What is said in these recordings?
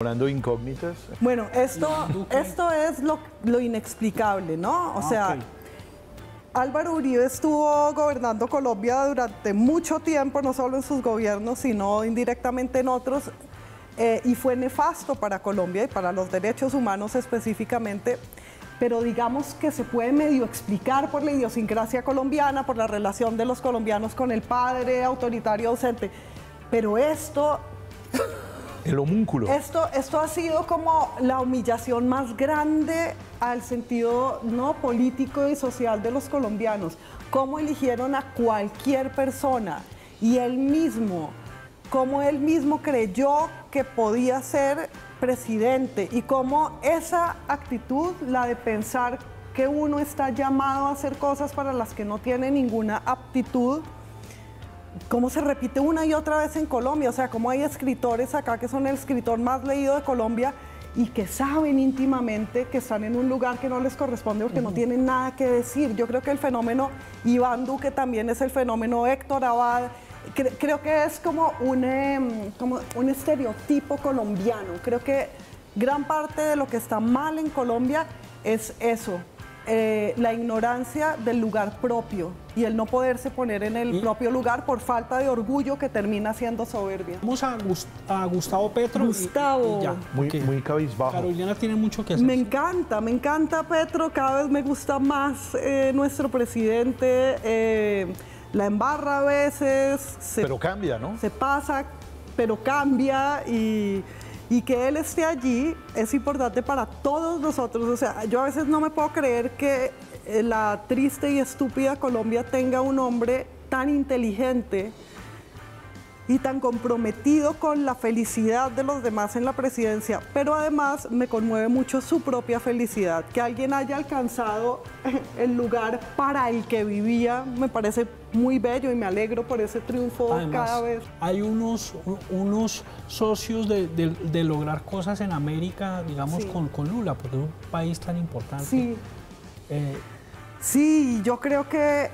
Hablando incógnitas. Bueno, esto, esto es lo, lo inexplicable, ¿no? O Ah, sea. Álvaro Uribe estuvo gobernando Colombia durante mucho tiempo, no solo en sus gobiernos, sino indirectamente en otros, eh, y fue nefasto para Colombia y para los derechos humanos específicamente, pero digamos que se puede medio explicar por la idiosincrasia colombiana, por la relación de los colombianos con el padre autoritario ausente. Pero esto El homúnculo. esto, esto ha sido como la humillación más grande al sentido no político y social de los colombianos. Cómo eligieron a cualquier persona y él mismo, cómo él mismo creyó que podía ser presidente y cómo esa actitud, la de pensar que uno está llamado a hacer cosas para las que no tiene ninguna aptitud, cómo se repite una y otra vez en Colombia. O sea, cómo hay escritores acá que son el escritor más leído de Colombia y que saben íntimamente que están en un lugar que no les corresponde porque no tienen nada que decir. Yo creo que el fenómeno Iván Duque también es el fenómeno Héctor Abad. Cre- creo que es como un, em, como un estereotipo colombiano. Creo que gran parte de lo que está mal en Colombia es eso, eh, la ignorancia del lugar propio y el no poderse poner en el Y- propio lugar por falta de orgullo que termina siendo soberbia. Vamos a, Gus- a Gustavo Petro. Gustavo. y ya, Muy, porque muy cabizbajo. Carolina tiene mucho que hacer. Me encanta, me encanta Petro, cada vez me gusta más eh, nuestro presidente, eh, la embarra a veces, se, Pero cambia, ¿no? se pasa, pero cambia y, y que él esté allí es importante para todos nosotros. O sea, yo a veces no me puedo creer que eh, la triste y estúpida Colombia tenga un hombre tan inteligente y tan comprometido con la felicidad de los demás en la presidencia, pero además me conmueve mucho su propia felicidad, que alguien haya alcanzado el lugar para el que vivía, me parece muy bello y me alegro por ese triunfo Además, cada vez. hay unos, unos socios de, de- de lograr cosas en América, digamos, Sí. con, con Lula, porque es un país tan importante. Sí, Eh, sí, yo creo que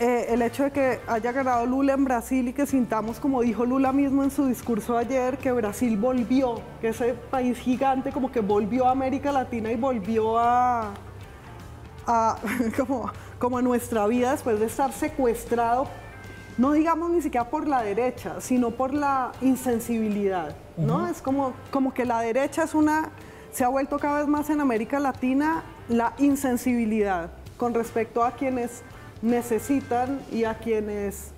eh, el hecho de que haya ganado Lula en Brasil y que sintamos, como dijo Lula mismo en su discurso ayer, que Brasil volvió, que ese país gigante como que volvió a América Latina y volvió a, a- como, como a nuestra vida después de estar secuestrado, no digamos ni siquiera por la derecha, sino por la insensibilidad, ¿no? Es como, como que la derecha es una, se ha vuelto cada vez más en América Latina la insensibilidad con respecto a quienes necesitan y a quienes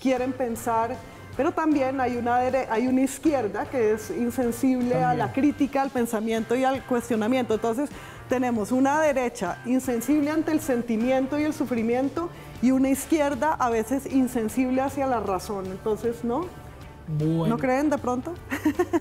quieren pensar, pero también hay una, hay una izquierda que es insensible a la crítica, al pensamiento y al cuestionamiento. Entonces tenemos una derecha insensible ante el sentimiento y el sufrimiento y una izquierda a veces insensible hacia la razón. Entonces, ¿no? bueno. ¿No creen de pronto?